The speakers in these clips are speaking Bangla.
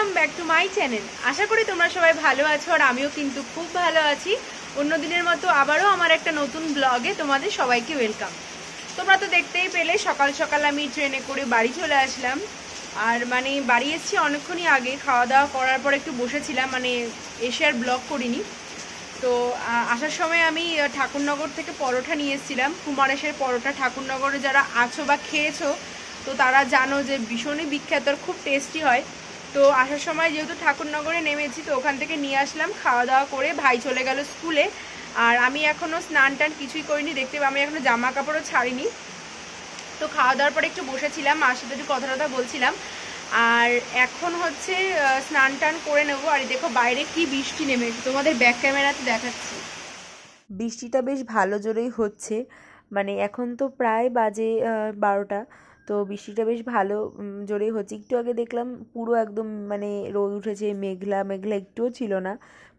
Welcome back to my channel আশা করি তোমরা সবাই ভালো আছো আর আমিও কিন্তু খুব ভালো আছি। অন্য দিনের মতো আবারও আমার একটা নতুন ব্লগে তোমাদের সবাইকে ওয়েলকাম তোমরা তো দেখতেই পেলে, সকাল সকাল আমি ট্রেনে করে বাড়ি চলে আসলাম। আর মানে বাড়ি এসেছি অনেকক্ষণই আগে, খাওয়া দাওয়া করার পর একটু বসেছিলাম মানে এসে আর ব্লগ করিনি। তো আসার সময় আমি ঠাকুরনগর থেকে পরোটা নিয়ে এসেছিলাম। কুমারেশের পরোটা ঠাকুরনগরে যারা আছো বা খেয়েছো, তো তারা জানো যে ভীষণই বিখ্যাত খুব টেস্টি হয়। তো আসার সময় যেহেতু ঠাকুরনগরে নেমেছি, তো ওখান থেকে নিয়ে আসলাম, খাওয়া দাওয়া করে ভাই চলে গেল স্কুলে। আর আমি এখনও স্নান টান কিছুই করিনি, দেখতে আমি এখনও জামা কাপড়ও ছাড়িনি। তো খাওয়া দাওয়ার পরে একটু বসেছিলাম, মার সাথে একটু কথা টথা বলছিলাম। আর এখন হচ্ছে স্নান টান করে নেব। আর দেখো বাইরে কি বৃষ্টি নেমেছে, তোমাদের ব্যাক ক্যামেরাতে দেখাচ্ছি। বৃষ্টিটা বেশ ভালো জোরেই হচ্ছে। মানে এখন তো প্রায় বাজে বারোটা। তো বৃষ্টিটা বেশ ভালো জোরে হচ্ছে। একটু আগে দেখলাম পুরো একদম মানে রোদ উঠেছে, মেঘলা মেঘলা একটুও ছিল না।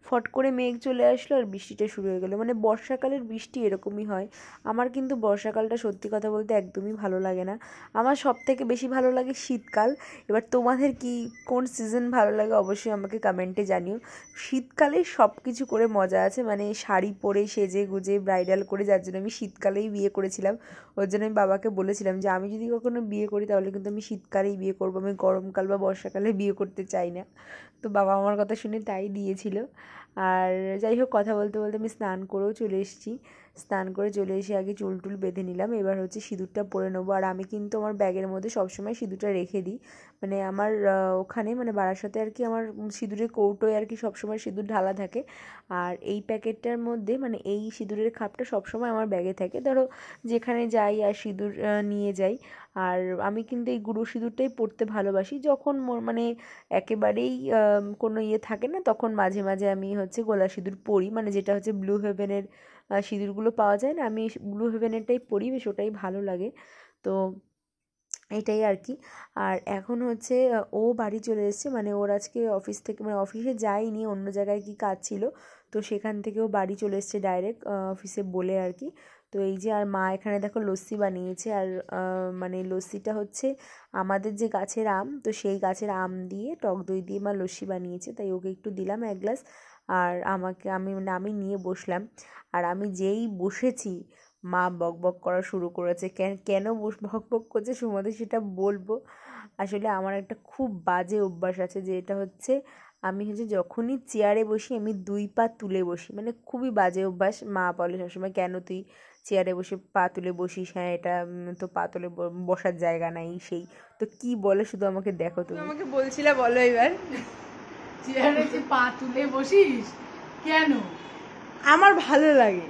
ফট করে মেঘ চলে আসলো আর বৃষ্টিটা শুরু হয়ে গেলো। মানে বর্ষাকালের বৃষ্টি এরকমই হয়। আমার কিন্তু বর্ষাকালটা সত্যি কথা বলতে একদমই ভালো লাগে না। আমার সব থেকে বেশি ভালো লাগে শীতকাল। এবার তোমাদের কি, কোন সিজন ভালো লাগে অবশ্যই আমাকে কমেন্টে জানিও। শীতকালে সব কিছু করে মজা আছে। মানে শাড়ি পরে সেজে গুজে ব্রাইডাল করে, যার জন্য আমি শীতকালেই বিয়ে করেছিলাম। ওর জন্য আমি বাবাকে বলেছিলাম যে, আমি যদি কখনো বিয়ে করি, তাহলে কিন্তু আমি শীতকালেই বিয়ে করব। আমি গরমকাল বা বর্ষাকালে বিয়ে করতে চাই না। তো বাবা আমার কথা শুনে তাই দিয়েছিল। আর যাই হোক কথা বলতে বলতে আমি স্নান করেও চলে এসেছি। স্নান করে চলে এসে আগে চুল টুল বেঁধে নিলাম। এবার হচ্ছে সিঁদুরটা পরে নেব। আর আমি কিন্তু আমার ব্যাগের মধ্যে সবসময় সিঁদুরটা রেখে দিই। মানে আমার ওখানে মানে বারাসাতে আর কি আমার সিঁদুরের কৌটোয় আর কি সবসময় সিঁদুর ঢালা থাকে। আর এই প্যাকেটটার মধ্যে মানে এই সিঁদুরের খাপটা সবসময় আমার ব্যাগে থাকে। ধরো যেখানে যাই আর সিঁদুর নিয়ে যাই। আর আমি কিন্তু এই গুঁড়ো সিঁদুরটাই পরতে ভালোবাসি। যখন মানে একেবারেই কোনো ইয়ে থাকে না, তখন মাঝে মাঝে আমি হচ্ছে গোলা সিঁদুর পরি। মানে যেটা হচ্ছে ব্লু হেভেনের সিঁদুরগুলো পাওয়া যায় না, আমি ব্লু হেভেনেরটাই পরি, বেশ ওটাই ভালো লাগে। তো এটাই আর কি। আর এখন হচ্ছে ও বাড়ি চলে এসেছে মানে ওর আজকে অফিস থেকে মানে অফিসে যায়নি, অন্য জায়গায় কি কাজ ছিল, তো সেখান থেকে ও বাড়ি চলে এসেছে ডাইরেক্ট অফিসে বলে আর কি। তো এই যে, আর মা এখানে দেখো লস্যি বানিয়েছে, আর মানে লস্যিটা হচ্ছে আমাদের যে গাছের আম, তো সেই গাছের আম দিয়ে, টক দই দিয়ে মা লস্যি বানিয়েছে, তাই ওকে একটু দিলাম এক গ্লাস। আর আমাকে, আমি মানে আমি নিয়ে বসলাম। আর আমি যেই বসেছি, মা বক বক করা শুরু করেছে। কেন কেন বস, বক বক করছে তোমাদের সেটা বলব। আসলে আমার একটা খুব বাজে অভ্যাস আছে, যে এটা হচ্ছে, আমি হচ্ছে যখনই চেয়ারে বসি, আমি দুই পা তুলে বসি। মানে খুবই বাজে অভ্যাস। মা বলে সবসময়, কেন তুই চেয়ারে বসে পা তুলে বসিস? হ্যাঁ এটা তো পা তুলে বসার জায়গা নাই সেই। তো কি বলে শুধু আমাকে দেখো তুমি আমাকে বলছিলে, বলো এবার। চেয়ারে যে পা তুলে বসিস? কেন? আমার ভালো লাগে।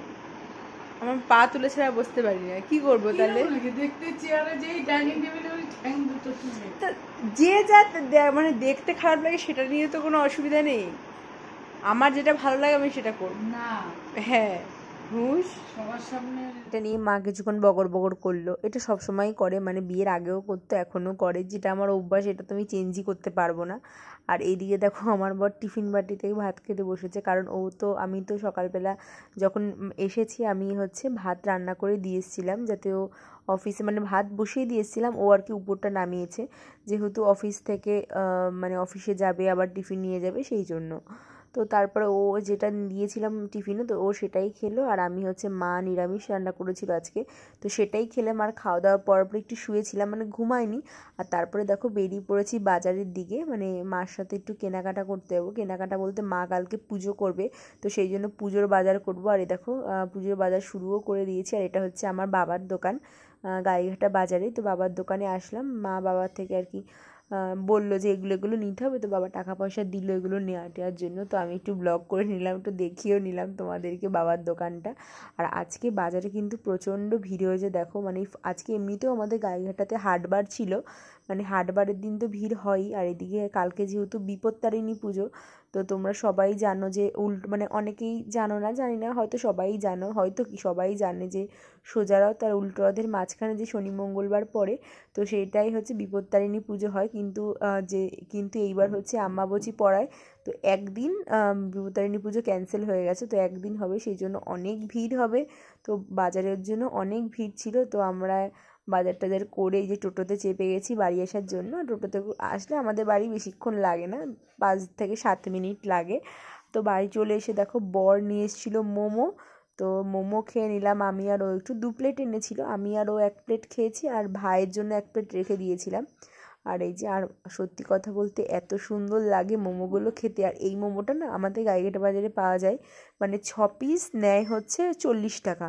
আমার পা তুলে ছাড়া বসতে পারি না। কি করব তাহলে? দেখতে চেয়ারে যেই ডাইনিং টেবিলে ওই ঠ্যাং দুটো যে যা মানে দেখতে খারাপ লাগে সেটা নিয়ে তো কোনো অসুবিধা নেই। আমার যেটা ভালো লাগে আমি সেটা করব। না। হ্যাঁ। হুশ সবার সামনে এটা নিয়ে মা কিছুক্ষণ বগর বগর করল। এটা সবসময়ই করে মানে বিয়ের আগেও করতো এখনও করে। যেটা আমার অভ্যাস এটা তো আমি চেঞ্জই করতে পারব না। আর এইদিকে দেখো আমার বর টিফিন বাটি থেকে ভাত খেতে বসেছে। কারণ ও তো আমি তো সকালবেলা যখন এসেছি আমি হচ্ছে ভাত রান্না করে দিয়ে এসেছিলাম যাতে ও অফিসে মানে ভাত বসিয়ে দিয়ে এসেছিলাম। ও আর কি উপরটা নামিয়েছে। যেহেতু অফিস থেকে মানে অফিসে যাবে আবার টিফিন নিয়ে যাবে সেই জন্য। তো তারপরে ও যেটা দিয়েছিলাম টিফিনে, তো ও সেটাই খেলো। আর আমি হচ্ছে মা নিরামিষ রান্না করেছিল আজকে। তো সেটাই খেলাম আর খাওয়া দাওয়ার পর পর একটু শুয়েছিলাম মানে ঘুমাইনি। আর তারপরে দেখো বেরিয়ে পড়েছি বাজারের দিকে মানে মার সাথে একটু কেনাকাটা করতে যাব। কেনাকাটা বলতে মা কালকে পুজো করবে, তো সেই জন্য পুজোর বাজার করব। আর এই দেখো পুজোর বাজার শুরুও করে দিয়েছি। আর এটা হচ্ছে আমার বাবার দোকান গাইঘাটা বাজারে। তো বাবার দোকানে আসলাম। মা বাবার থেকে আর কি বলল যে এগুলো এগুলো নিতে হবে, তো বাবা টাকা পয়সা দিল এগুলো নেওয়া টেওয়ার জন্য। তো আমি একটু ব্লগ করে নিলাম, একটু দেখিয়েও নিলাম তোমাদেরকে বাবার দোকানটা। আর আজকে বাজারে কিন্তু প্রচণ্ড ভিড় হয়েছে, দেখো মানে আজকে এমনিতেও আমাদের গাইঘাটাতে হাটবার ছিল মানে হাটবারের দিন তো ভিড় হয়ই। আর এদিকে কালকে যেহেতু বিপত্তারিণী পুজো, তো তোমরা সবাই জানো যে উল্ট মানে অনেকেই জানো না, জানি না, হয়তো সবাই জানো, হয়তো কি সবাই জানে যে সোজারাও তার উল্টো রথের মাঝখানে যে শনি মঙ্গলবার পড়ে, তো সেটাই হচ্ছে বিপত্তারিণী পুজো হয়। কিন্তু যে, কিন্তু এইবার হচ্ছে আম্মাবচি পড়ায়, তো একদিন বিপত্তারিণী পুজো ক্যান্সেল হয়ে গেছে, তো একদিন হবে, সেই জন্য অনেক ভিড় হবে। তো বাজারের জন্য অনেক ভিড় ছিল, তো আমরা বাজার টাজার করে এই যে টোটোতে চেপে গেছি বাড়ি আসার জন্য। টোটোতে আসলে আমাদের বাড়ি বেশিক্ষণ লাগে না, পাঁচ থেকে সাত মিনিট লাগে। তো বাড়ি চলে এসে দেখো বর নিয়ে এসেছিল মোমো। তো মোমো খেয়ে নিলাম আমি আর ও একটু। দু প্লেট এনেছিল, আমি আর ও এক প্লেট খেয়েছি আর ভাইয়ের জন্য এক প্লেট রেখে দিয়েছিলাম। আর এই যে আর সত্যি কথা বলতে এত সুন্দর লাগে মোমোগুলো খেতে। আর এই মোমোটা না আমাদের গাইঘাটা বাজারে পাওয়া যায়। মানে ছ পিস নেয় হচ্ছে চল্লিশ টাকা।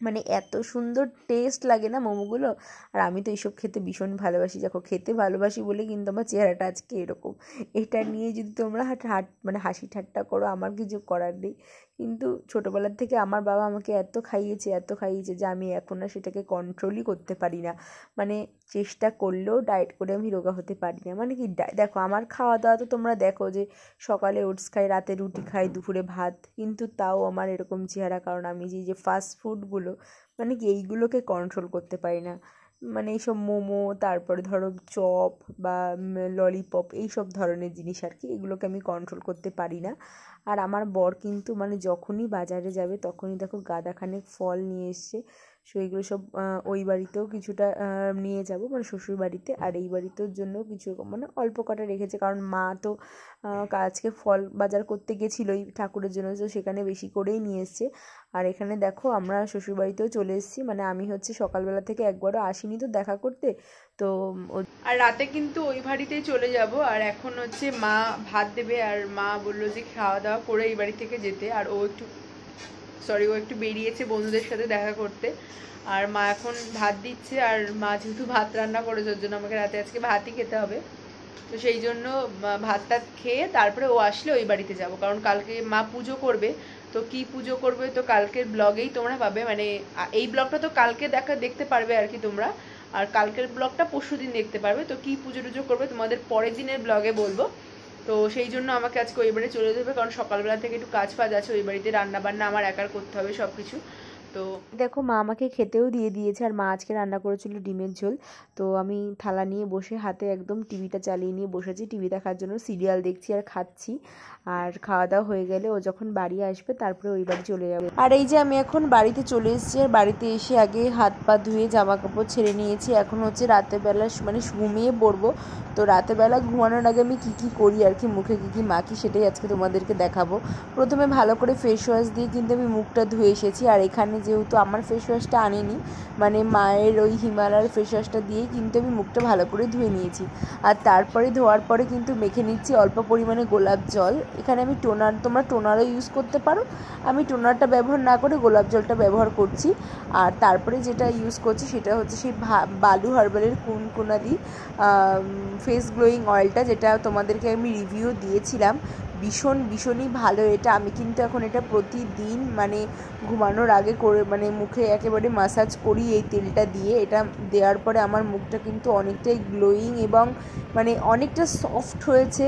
মানে এত সুন্দর টেস্ট লাগে না মোমোগুলো? আর আমি তো এইসব খেতে ভীষণ ভালোবাসি। দেখো, খেতে ভালোবাসি বলে কিন্তু আমার চেহারাটা আজকে এরকম। এটা নিয়ে যদি তোমরা হাট হাট মানে হাসি ঠাট্টা করো, আমার কিছু করার নেই। কিন্তু ছোটোবেলার থেকে আমার বাবা আমাকে এত খাইয়েছে এত খাইয়েছে যে আমি এখন আর সেটাকে কন্ট্রোলই করতে পারি না। মানে চেষ্টা করলেও ডায়েট করে আমি রোগা হতে পারি না। মানে কি দেখো আমার খাওয়া দাওয়া তো তোমরা দেখো যে সকালে ওটস খাই, রাতে রুটি খাই, দুপুরে ভাত। কিন্তু তাও আমার এরকম চেহারা, কারণ আমি যে যে ফাস্ট ফুডগুলো মানে কি, এইগুলোকে কন্ট্রোল করতে পারি না। মানে এইসব মোমো, তারপরে ধরো চপ বা ললিপপ এইসব ধরনের জিনিস আর কি, এগুলোকে আমি কন্ট্রোল করতে পারি না। আর আমার বর কিন্তু মানে যখনই বাজারে যাবে তখনই দেখো গাদাখানেক ফল নিয়ে এসছে। সো এইগুলো সব ওই বাড়িতেও কিছুটা নিয়ে যাব মানে শ্বশুর বাড়িতে। আর এই বাড়িতেও জন্য কিছু মানে অল্প কটা রেখেছে, কারণ মা তো আজকে ফল বাজার করতে গেছিলোই ঠাকুরের জন্য, তো সেখানে বেশি করেই নিয়ে এসছে। আর এখানে দেখো, আমরা শ্বশুরবাড়িতেও চলে এসেছি মানে আমি হচ্ছে সকালবেলা থেকে একবারও আসিনি তো দেখা করতে, তো আর রাতে কিন্তু ওই বাড়িতেই চলে যাব। আর এখন হচ্ছে মা ভাত দেবে, আর মা বলল যে খাওয়া দাওয়া করে এই বাড়ি থেকে যেতে, আর ও একটু সরি ও একটু বেরিয়েছে বন্ধুদের সাথে দেখা করতে। আর মা এখন ভাত দিচ্ছে, আর মা যেহেতু ভাত রান্না করেছে, ওর জন্য আমাকে রাতে আজকে ভাতই খেতে হবে। তো সেই জন্য ভাতটা খেয়ে তারপরে ও আসলে ওই বাড়িতে যাব। কারণ কালকে মা পুজো করবে। তো কি পুজো করবে? তো কালকের ব্লগেই তোমরা পাবে। মানে এই ব্লগটা তো কালকে দেখা, দেখতে পারবে আর কি তোমরা। আর কালকের ব্লগটা পরশু দিন দেখতে পারবে। তো কি পুজো টুজো করবে তোমাদের পরের দিনের ব্লগে বলব। তো সেই জন্য আমাকে আজকে ওই বাড়ি চলে যেতে হবে, কারণ সকালবেলা থেকে একটু কাজ ফাজ আছে, ওই বাড়িতে রান্নাবান্না আমার একার করতে হবে সব কিছু তো দেখো, মা আমাকে খেতেও দিয়ে দিয়েছে আর মা আজকে রান্না করেছিল ডিমের ঝোল। তো আমি থালা নিয়ে বসে হাতে একদম টিভিটা চালিয়ে নিয়ে বসেছি। টিভি দেখার জন্য সিরিয়াল দেখছি আর খাচ্ছি। আর খাওয়া দাওয়া হয়ে গেলে ও যখন বাড়ি আসবে, তারপরে ওই বাড়ি চলে যাবে। আর এই যে আমি এখন বাড়িতে চলে এসেছি আর বাড়িতে এসে আগে হাত পা ধুয়ে জামা কাপড় ছেড়ে নিয়েছি। এখন হচ্ছে রাতের বেলা মানে ঘুমিয়ে পড়ব। তো রাতের বেলা ঘুমানোর আগে আমি কী কী করি আর কি, মুখে কী কী মাখি সেটাই আজকে তোমাদেরকে দেখাবো। প্রথমে ভালো করে ফেস ওয়াশ দিয়ে কিন্তু আমি মুখটা ধুয়ে এসেছি। আর এখানে যেহেতু আমার ফেস ওয়াশটা আনিনি মানে মায়ের ওই হিমালয়ের ফেস ওয়াশটা দিয়েই কিন্তু আমি মুখটা ভালো করে ধুয়ে নিয়েছি। আর তারপরে ধোয়ার পরে কিন্তু মেখে নিচ্ছি অল্প পরিমাণে গোলাপ জল। এখানে আমি টোনার তোমরা টোনারও ইউজ করতে পারো। আমি টোনারটা ব্যবহার না করে গোলাপ জলটা ব্যবহার করছি। আর তারপরে যেটা ইউজ করছি সেটা হচ্ছে সেই বালু হার্বালের কুনকুনাদি ফেস গ্লোয়িং অয়েলটা যেটা তোমাদেরকে আমি রিভিউ দিয়েছিলাম। ভীষণ, ভীষণই ভালো এটা। আমি কিন্তু এখন এটা প্রতিদিন মানে ঘুমানোর আগে করে মানে মুখে একেবারে মাসাজ করি এই তেলটা দিয়ে। এটা দেওয়ার পরে আমার মুখটা কিন্তু অনেকটাই গ্লোয়িং এবং মানে অনেকটা সফট হয়েছে।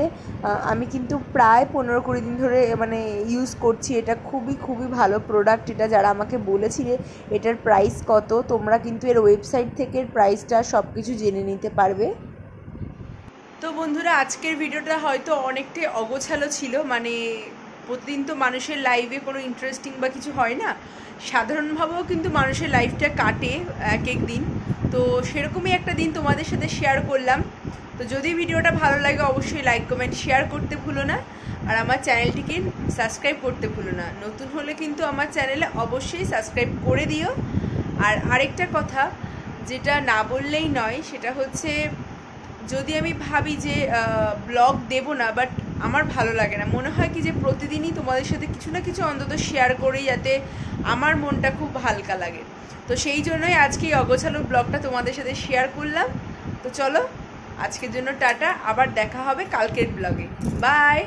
আমি কিন্তু প্রায় পনেরো কুড়ি দিন ধরে মানে ইউজ করছি। এটা খুবই খুবই ভালো প্রোডাক্ট এটা যারা আমাকে বলেছিলে, এটার প্রাইস কত? তোমরা কিন্তু এর ওয়েবসাইট থেকে প্রাইসটা সব কিছু জেনে নিতে পারবে। তো বন্ধুরা, আজকের ভিডিওটা হয়তো অনেকটাই অগোছালো ছিল মানে প্রতিদিন তো মানুষের লাইফে কোনো ইন্টারেস্টিং বা কিছু হয় না। সাধারণভাবেও কিন্তু মানুষের লাইফটা কাটে এক এক দিন। তো সেরকমই একটা দিন তোমাদের সাথে শেয়ার করলাম। তো যদি ভিডিওটা ভালো লাগে, অবশ্যই লাইক কমেন্ট শেয়ার করতে ভুলো না। আর আমার চ্যানেলটিকে সাবস্ক্রাইব করতে ভুলো না। নতুন হলে কিন্তু আমার চ্যানেলে অবশ্যই সাবস্ক্রাইব করে দিও। আর আরেকটা কথা, যেটা না বললেই নয়, সেটা হচ্ছে যদি আমি ভাবি যে ব্লগ দেব না বাট আমার ভালো লাগে না, মনে হয় কি যে প্রতিদিনই তোমাদের সাথে কিছু না কিছু অন্তত শেয়ার করি যাতে আমার মনটা খুব হালকা লাগে। তো সেই জন্যই আজকে এই অগোছালো ব্লগটা তোমাদের সাথে শেয়ার করলাম। তো চলো, আজকের জন্য টাটা, আবার দেখা হবে কালকের ব্লগে বাই